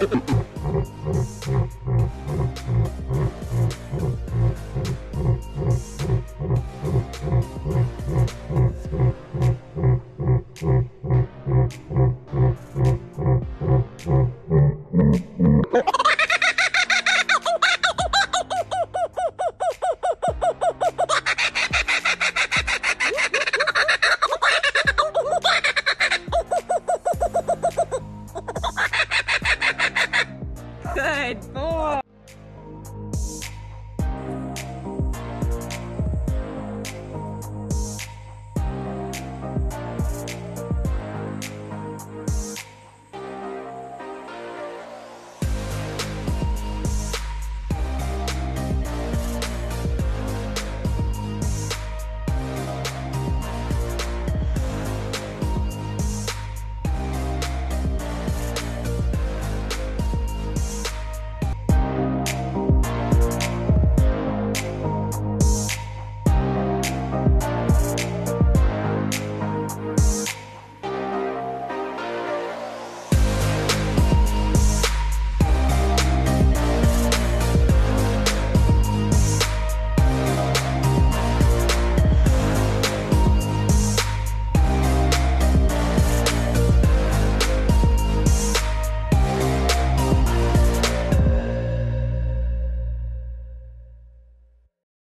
Yeah.